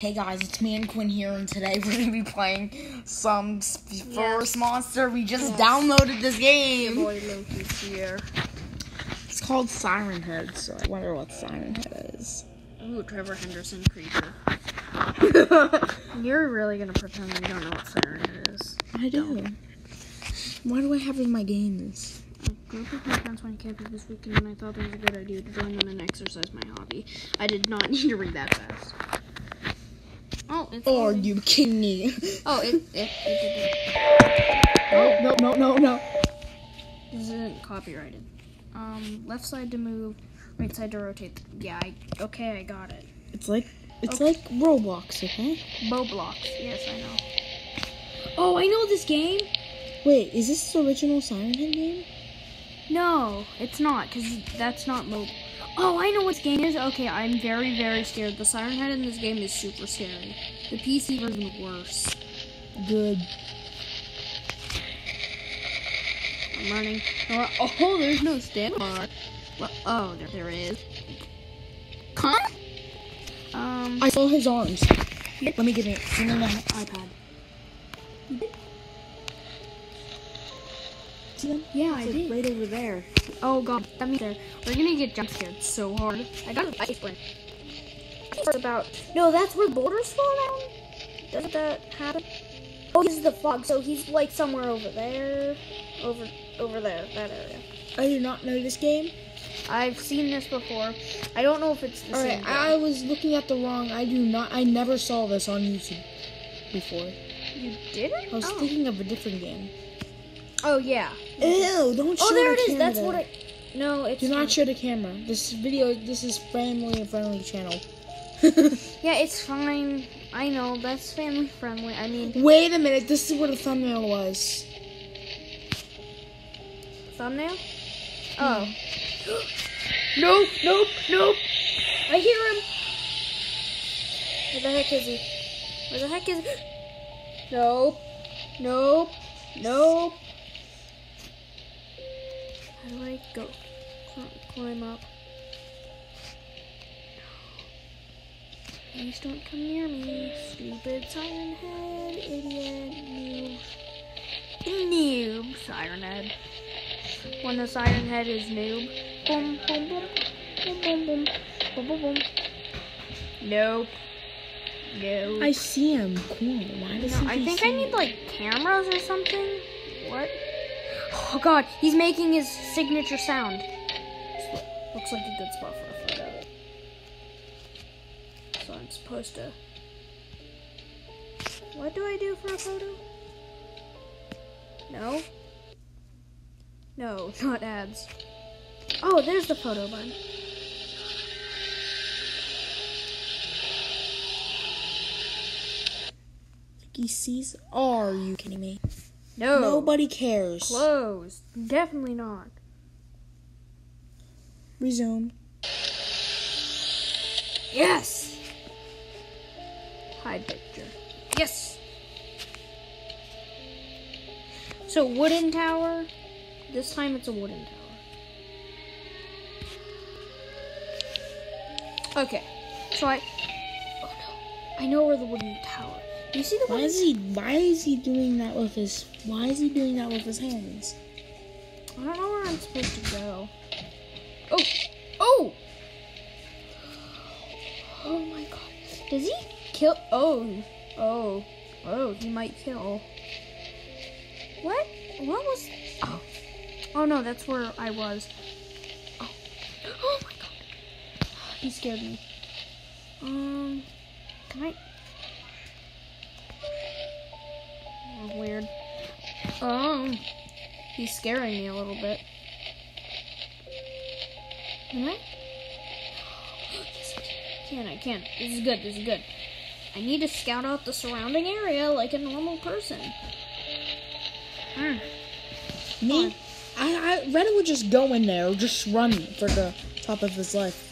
Hey guys, it's me and Quinn here, and today we're gonna be playing some Forest Monster. We just Yes. downloaded this game. Boy Loki's here. It's called Siren Head, so I wonder what Siren Head is. Ooh, Trevor Henderson creature. You're really gonna pretend you don't know what Siren Head is. I do. Why do I have in my games? Group of my friends went camping this weekend, and I thought it was a good idea to join them and exercise my hobby. I did not need to read that fast. Oh, it's. Are you kidding me? Oh, it it it did. no, no, no, no, no. This isn't copyrighted. Um, left side to move, right side to rotate. Yeah, I, okay, I got it. It's like it's like Roblox, okay? Bow blocks. Yes, I know. Oh, I know this game. Wait, is this the original Siren Head game? No, it's not, because that's not mobile. Oh, I know what this game is. Okay, I'm very, very scared. The Siren Head in this game is super scary. The PC version worse. Good. I'm running. Oh, oh, there's no stamina. Well, oh, there, there is. Come? Um, I saw his arms. Let me get it. Me my iPad. See them? yeah, I It's did. right over there. Oh god, that means there. We're gonna get jump scared so hard. I got a ice. It's about no, that's where boulders fall down. Doesn't that happen? Oh, he's the fog, so he's like somewhere over there, over over there, that area. I do not know this game. I've seen this before. I don't know if it's the All same. right, I was looking at the wrong. I do not. I never saw this on YouTube before. you didn't? I was oh. thinking of a different game. Oh yeah. Ew! Don't oh, show Oh, there the it is. camera That's what I. No, it's. Do not not. show the camera. This video. This is family friendly channel. Yeah, it's fine. I know that's family friendly. I mean, Wait a minute. This is what the thumbnail was. thumbnail. Hmm. Oh. nope, nope, nope. I hear him. Where the heck is he? Where the heck is he? Nope. Nope. Nope. How do I go? Cl- Climb up. Please don't come near me, stupid siren head, idiot, noob. Noob, siren head. When the siren head is noob. Boom, boom, boom. Boom, boom, boom. Boom, boom, boom. Nope. No. I see him. Cool. Why does No, he I think see I need like cameras or something. What? Oh god, he's making his signature sound. Looks like a good spot for a photo. So I'm supposed to. What do I do for a photo? No. No, not ads. Oh, there's the photo button. He sees. Are you kidding me? No. Nobody cares. Closed. Definitely not. Resume. Yes! Hide picture. Yes! So, wooden tower. This time it's a wooden tower. Okay. So I. Oh no. I know where the wooden tower. You see the Why is he? Why is he doing that with his? Why is he doing that with his hands? I don't know where I'm supposed to go. Oh! Oh! Oh my god. Does he kill? Oh. Oh. Oh, he might kill. What? What was. Oh. Oh no, that's where I was. Oh. Oh my god. He scared me. Um. Can I. Um. He's scaring me a little bit. Can I? Yes, I can. I can. This is good. This is good. I need to scout out the surrounding area like a normal person. Hmm. Me? I, I Reddit would just go in there, just run for the top of his life.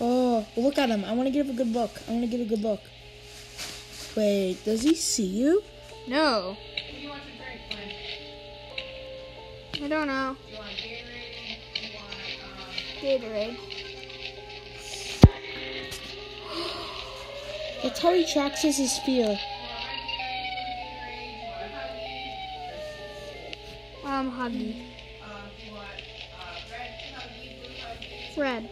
Oh, look at him! I want to give a good look. I want to get a good look. Wait, does he see you? No. I don't know. Gatorade. That's how he tracks his fear. Um, Huggy. Fred.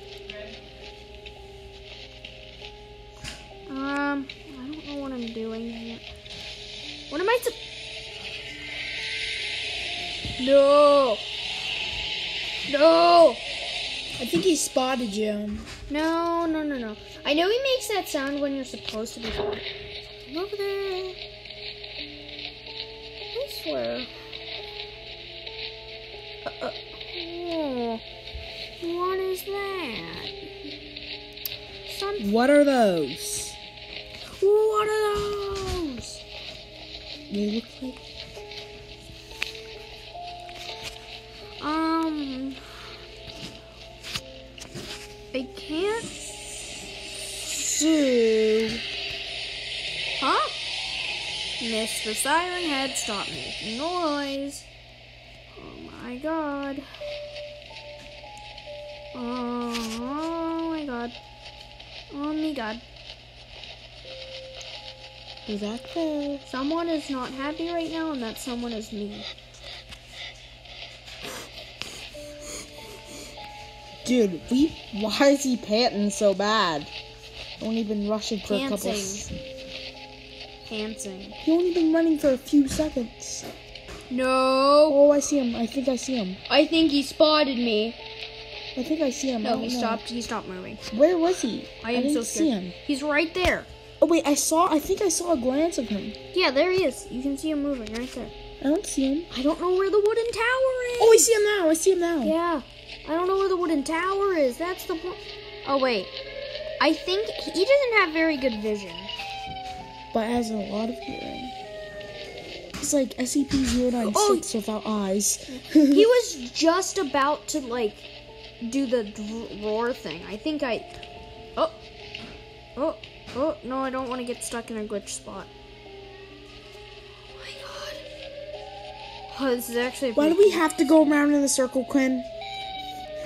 No. No. I think he spotted you. No, no, no, no. I know he makes that sound when you're supposed to be. I'm over there. I swear. Uh, uh, oh, what is that? Some. What are those? What are those? They look like. Mr. Siren Head, stop making noise. Oh my god. Oh, my god. Oh my god. Is that there? Someone is not happy right now, and that someone is me. Dude, we. Why is he panting so bad? Only been rushing for a couple. Pantsing. s- Pantsing. He only been running for a few seconds. No. Oh, I see him. I think I see him. I think he spotted me. I think I see him. No, he know. stopped. He stopped moving. Where was he? I am didn't so see him. He's right there. Oh wait, I saw. I think I saw a glance of him. Yeah, there he is. You can see him moving right there. I don't see him. I don't know where the wooden tower is. Oh, I see him now. I see him now. Yeah, I don't know where the wooden tower is. That's the point. Oh wait, I think he doesn't have very good vision. But has a lot of hearing. It's like SCP-096 Oh. without eyes. He was just about to like do the roar thing. I think I. Oh, oh, oh! No, I don't want to get stuck in a glitch spot. Oh my god. Oh, this is actually. a Why do we have to go around in the circle, Quinn?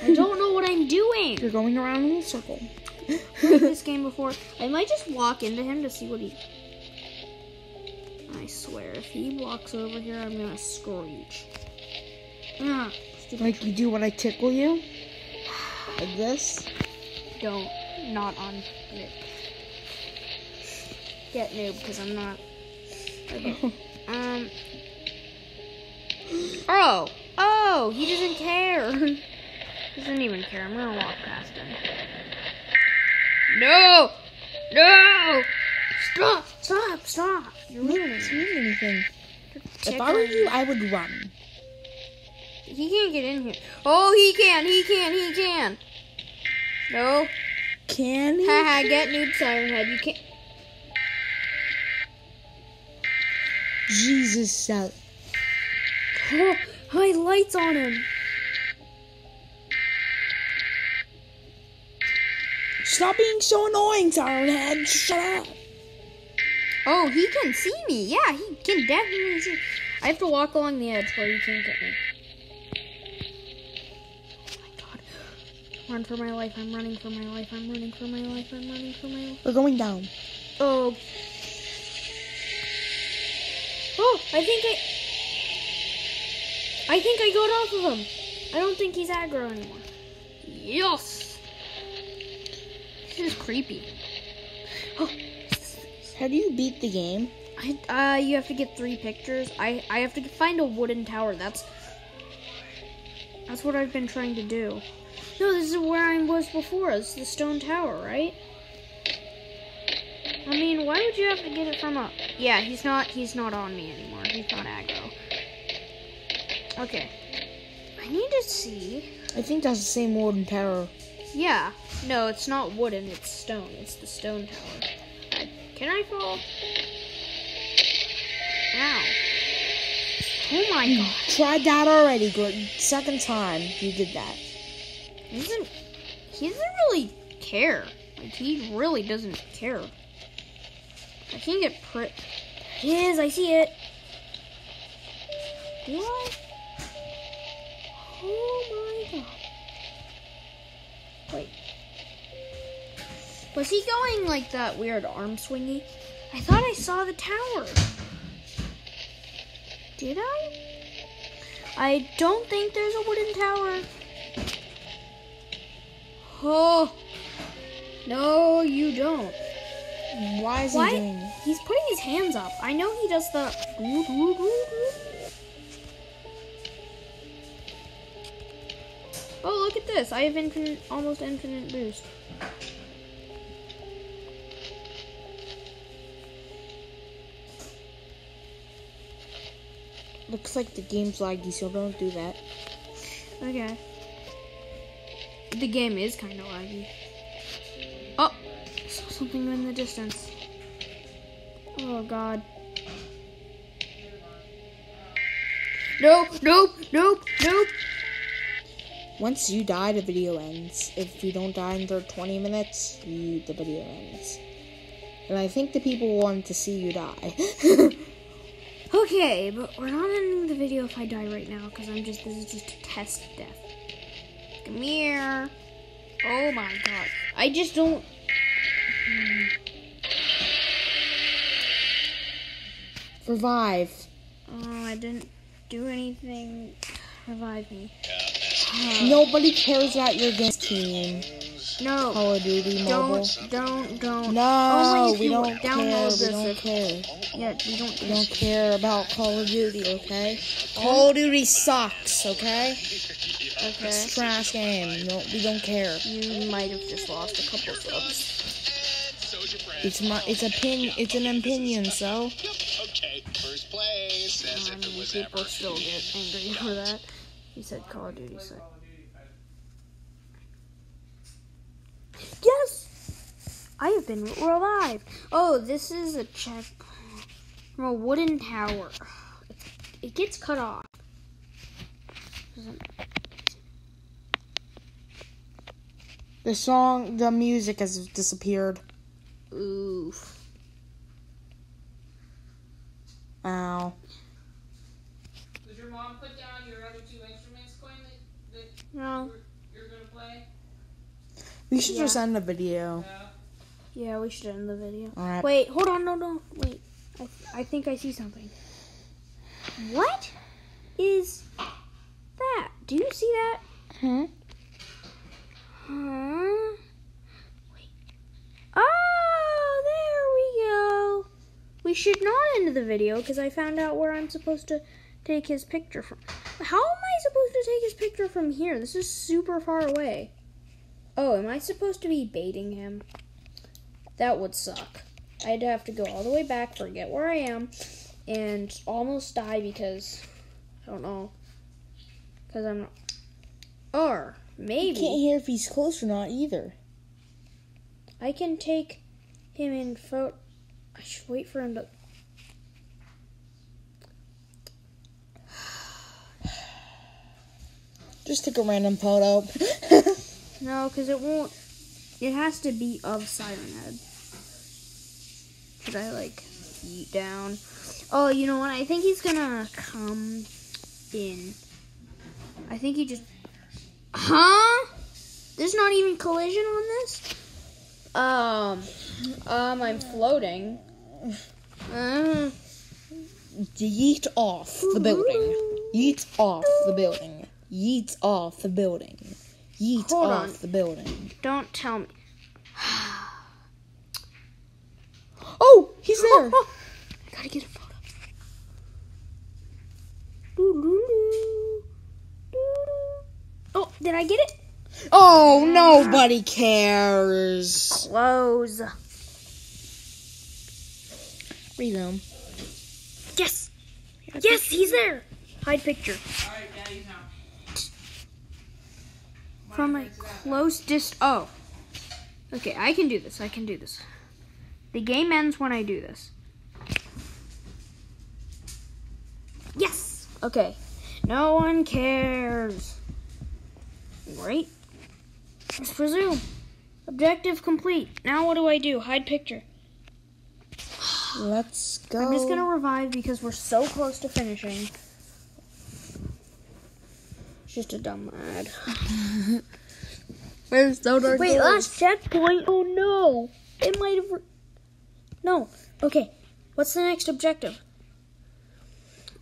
I don't know what I'm doing. You're going around in the circle. played this game before. I might just walk into him to see what he. I swear, if he walks over here, I'm gonna screech. Ah. Like you do when I tickle you? Like this? Don't. Not on it. Get noob, because I'm not. Okay. Um. Oh! Oh! He doesn't care! he doesn't even care. I'm gonna walk past him. No! No! Stop! Stop! Stop! You're ruining it. anything. If I were you, I would run. He can't get in here. Oh, he can! He can! He can! No. Can he? Haha, get noob siren head. You can't. Jesus. uh, Oh, hi, lights on him. Stop being so annoying, Siren Head. Shut up. Oh, he can see me. Yeah, he can definitely see. I have to walk along the edge where he can't get me. Oh my god. Run for my life. I'm running for my life. I'm running for my life. I'm running for my life. We're going down. Oh. Oh, I think I. I think I got off of him. I don't think he's aggro anymore. Yes. This is creepy. Oh, How do you beat the game? I, uh, you have to get three pictures. I, I have to find a wooden tower. That's, that's what I've been trying to do. No, this is where I was before. It's the stone tower, right? I mean, why would you have to get it from a? Yeah, he's not. He's not on me anymore. He's not aggro. Okay. I need to see. I think that's the same wooden tower. Yeah. No, it's not wooden. It's stone. It's the stone tower. Can I fall? Ow. Oh my god. Tried that already. Good. Second time you did that. He doesn't he doesn't really care. Like he really doesn't care. I can get put it is, I see it. Do I? Oh my god. Wait. Was he going like that weird arm swingy? I thought I saw the tower. Did I? I don't think there's a wooden tower. Oh. No, you don't. Why is Why? he doing? He's putting his hands up. I know he does the. Oh, look at this. I have infinite, almost infinite boost. Looks like the game's laggy, so don't do that. Okay. The game is kind of laggy. Oh, saw something in the distance. Oh God. Nope, nope, nope, nope. Once you die, the video ends. If you don't die in the 20 minutes, you, the video ends. And I think the people want to see you die. Okay, but we're not ending the video if I die right now because I'm just this is just a test death. Come here. Oh my god. I just don't. Revive. Oh, I didn't do anything. Revive me. Nobody cares about your game team. No. Call of Duty Mobile. Don't, don't, don't. No, we don't care. download We don't care. Yeah, we don't. We don't care about Call of Duty, okay? Call of Duty sucks, okay? Okay. It's a trash game. No, we don't care. You might have just lost a couple subs. It's my, it's a pin, it's an opinion. So Okay, first place, as Um, if it was people ever. still get angry for that. He said Call of Duty suck. Yes! I have been revived. Oh, this is a check from a wooden tower. It gets cut off. the song, the music has disappeared. Oof. Ow. Did your mom put down your other two instruments, Quinn, that, that No. You're gonna play? We should Yeah. just end the video. Yeah. We should end the video. All right. Wait, hold on, no, no, wait. I, I think I see something. What is that? Do you see that? Hmm? Huh? Wait. Oh, there we go. We should not end the video because I found out where I'm supposed to take his picture from. How am I supposed to take his picture from here? This is super far away. Oh, am I supposed to be baiting him? That would suck. I'd have to go all the way back, forget where I am, and almost die because I don't know. Because I'm not. Or maybe. Can't hear if he's close or not either. I can take him in photo. I should wait for him to. Just take a random photo. No, because it won't. It has to be of Siren Head. Should I like eat down? Oh, you know what? I think he's gonna come in. I think he just. Huh? There's not even collision on this. Um. Um. I'm floating. Uh, Yeet off the building. Yeet off the building. Yeet off the building. Yeet Hold off on. the building. don't tell me. Oh, he's there. I gotta get a photo. Oh, did I get it? Oh, nobody cares. Close. Resume. Yes. Yes, he's there. Hide picture. Alright, Daddy's now. From a close dist. Oh. Okay, I can do this. I can do this. The game ends when I do this. Yes. Okay. No one cares. Great. Let's resume. Objective complete. Now what do I do? Hide picture. Let's go. I'm just gonna revive because we're so close to finishing. It's just a dumb ad. Where's dark Wait, last checkpoint. Oh no. It might have. Re- no. Okay. What's the next objective?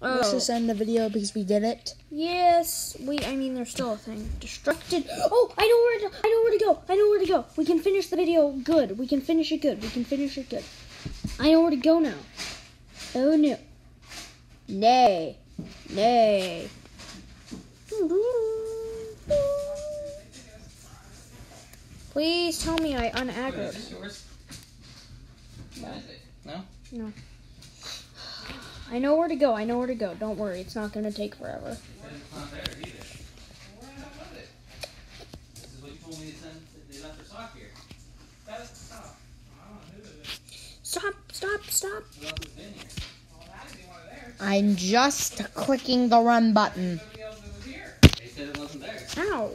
Oh. Let's just end the video because we did it. Yes, we. I mean, there's still a thing. Destructed. Oh, I know where to. I know where to go. I know where to go. We can finish the video good. We can finish it good. We can finish it good. I know where to go now. Oh no. Nay. Nay. Please tell me I unaggroed. this yours? What is? No? No. I know where to go. I know where to go. Don't worry. It's not going to take forever. It's not there either. Where was it? This is what you told me to send. They left their sock here. That's stop. I don't know who it is. Stop, stop, stop. Who else has been here? Well, that would one of. I'm just clicking the run button. Ow.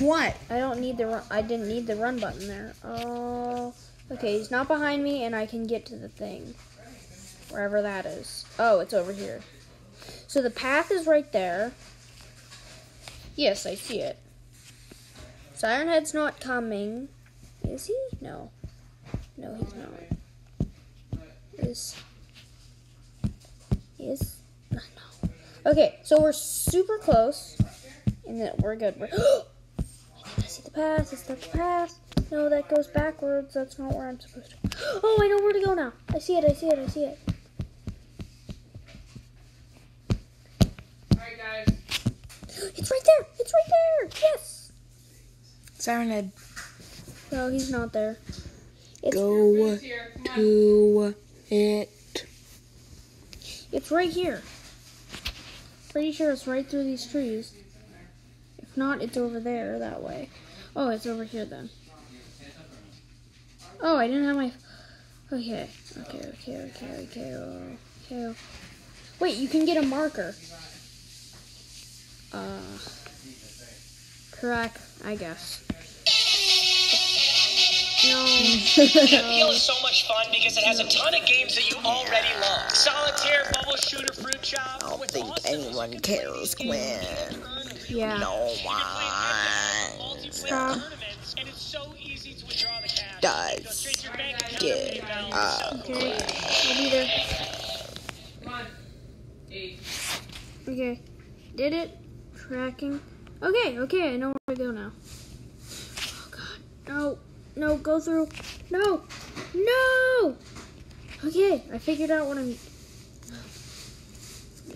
What? I don't need the run. I didn't need the run button there. Oh. Okay, he's not behind me and I can get to the thing. Wherever that is. Oh, it's over here. So the path is right there. Yes, I see it. Siren Head's not coming. Is he? No. No, he's not. Is. Is. No. Okay, so we're super close. And then we're good. We're. I see the path. Is that the path? No, that goes backwards. That's not where I'm supposed to. Oh, I know where to go now. I see it. I see it. I see it. Alright, guys. It's right there. It's right there. Yes. Siren Head, No, he's not there. It's go Who's here? Come on. to it. it's right here. Pretty sure it's right through these trees. Not, it's over there that way. Oh, it's over here then. Oh, I didn't have my. Okay, okay, okay, okay, okay, okay. Wait, you can get a marker. Uh, crack, I guess. No. Appeal is so much fun because it has a ton of games that you already love. Solitaire, bubble shooter, fruit chop. I don't think anyone cares, Gwen. Yeah. No one Stop. And it's so easy to withdraw the cash. does Go straight to your bank account. get a Okay. I'll be there. Come on. Okay. Did it. Tracking. Okay, okay, I know where to go now. Oh god. No. No, go through. No. No! Okay, I figured out what I'm.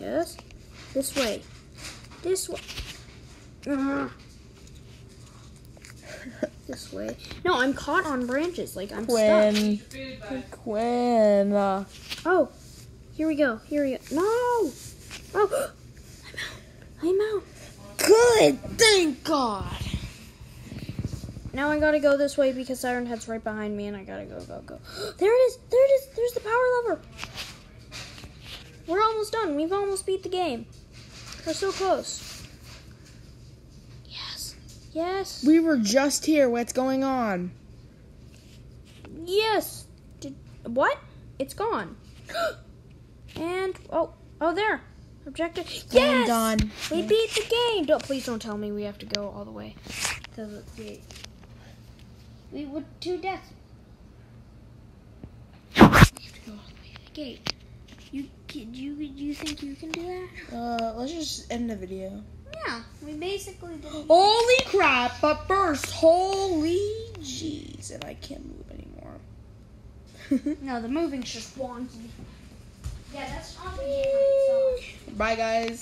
Yes. This way. This way. Uh, this way. No, I'm caught on branches. Like, I'm stuck. Quinn. Defeated Quinn. Oh, here we go. Here we go. No! Oh, I'm out. I'm out. good. Thank God. Now I gotta go this way because Siren Head's right behind me and I gotta go, go, go. There it is! There it is! There's the power lever! We're almost done. We've almost beat the game. We're so close. Yes. Yes. We were just here. What's going on? Yes. Did what? It's gone. and oh, oh there. Objective. Yes. done. We beat the game. Don't please don't tell me we have to go all the way to the gate. We would to death. We have to go all the way to the gate. You can you you think you can do that? Uh, let's just end the video. Yeah, we basically did. Holy crap! But first, holy jeez, and I can't move anymore. No, the moving's just wonky. Yeah, that's not the game. Bye, guys.